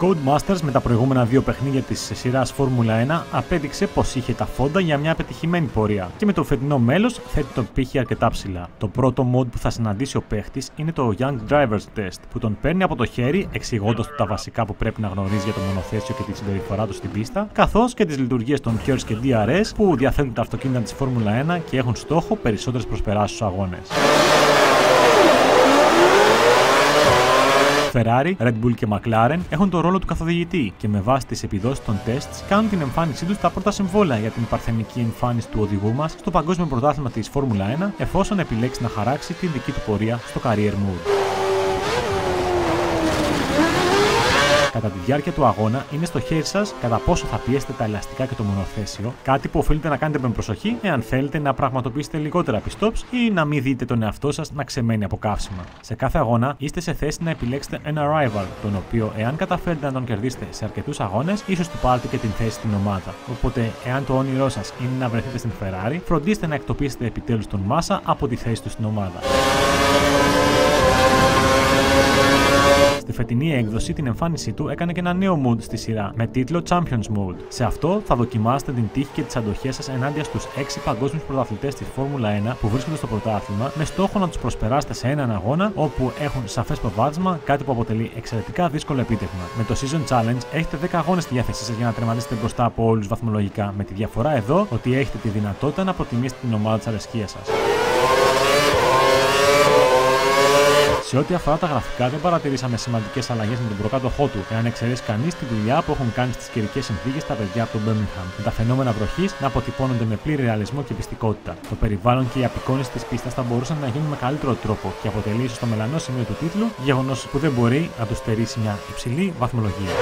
Codemasters με τα προηγούμενα δύο παιχνίδια της σειράς Φόρμουλα 1 απέδειξε πως είχε τα φόντα για μια πετυχημένη πορεία και με το φετινό μέλος θέτει τον πύχη αρκετά ψηλά. Το πρώτο mod που θα συναντήσει ο παίχτης είναι το Young Drivers Test που τον παίρνει από το χέρι εξηγώντας του τα βασικά που πρέπει να γνωρίζει για το μονοθέσιο και τη συμπεριφορά του στην πίστα, καθώς και τις λειτουργίες των Curse και DRS που διαθέτουν τα αυτοκίνητα της Φόρμουλα 1 και έχουν στόχο περισσότερες προσπεράσεις στους αγώνες. Ferrari, Red Bull και McLaren έχουν το ρόλο του καθοδηγητή και με βάση τις επιδόσεις των τεστς κάνουν την εμφάνισή τους στα πρώτα συμβόλαια για την παρθενική εμφάνιση του οδηγού μας στο Παγκόσμιο Πρωτάθλημα της Φόρμουλα 1 εφόσον επιλέξει να χαράξει την δική του πορεία στο Career Mode. Κατά τη διάρκεια του αγώνα είναι στο χέρι σας κατά πόσο θα πιέσετε τα ελαστικά και το μονοθέσιο, κάτι που οφείλετε να κάνετε με προσοχή εάν θέλετε να πραγματοποιήσετε λιγότερα πιστόψ ή να μην δείτε τον εαυτό σας να ξεμένει από καύσιμα. Σε κάθε αγώνα είστε σε θέση να επιλέξετε ένα rival, τον οποίο εάν καταφέρετε να τον κερδίσετε σε αρκετούς αγώνες, ίσως του πάρετε και την θέση στην ομάδα. Οπότε, εάν το όνειρό σας είναι να βρεθείτε στην Ferrari, φροντίστε να εκτοπίσετε επιτέλους τον Massa από τη θέση του στην ομάδα. Στη φετινή έκδοση την εμφάνισή του έκανε και ένα νέο mood στη σειρά με τίτλο Champions Mode. Σε αυτό θα δοκιμάσετε την τύχη και τις αντοχές σας ενάντια στους 6 παγκόσμιους πρωταθλητές της Φόρμουλα 1 που βρίσκονται στο πρωτάθλημα με στόχο να τους προσπεράσετε σε έναν αγώνα όπου έχουν σαφές προβάδισμα, κάτι που αποτελεί εξαιρετικά δύσκολο επίτευγμα. Με το Season Challenge έχετε 10 αγώνες στη διάθεσή σας για να τρεματίσετε μπροστά από όλους βαθμολογικά, με τη διαφορά εδώ ότι έχετε τη δυνατότητα να προτιμήσετε την ομάδα της αρεσκίας σας. Σε ό,τι αφορά τα γραφικά, δεν παρατηρήσαμε σημαντικές αλλαγές με τον προκάτοχό του, εάν εξαιρέσει κανείς τη δουλειά που έχουν κάνει στις καιρικές συνθήκες τα παιδιά από τον Birmingham, με τα φαινόμενα βροχής να αποτυπώνονται με πλήρη ρεαλισμό και πιστικότητα. Το περιβάλλον και η απεικόνηση της πίστας θα μπορούσαν να γίνουν με καλύτερο τρόπο και αποτελεί ίσως το μελανό σημείο του τίτλου, γεγονός που δεν μπορεί να του στερήσει μια υψηλή βαθμολογία.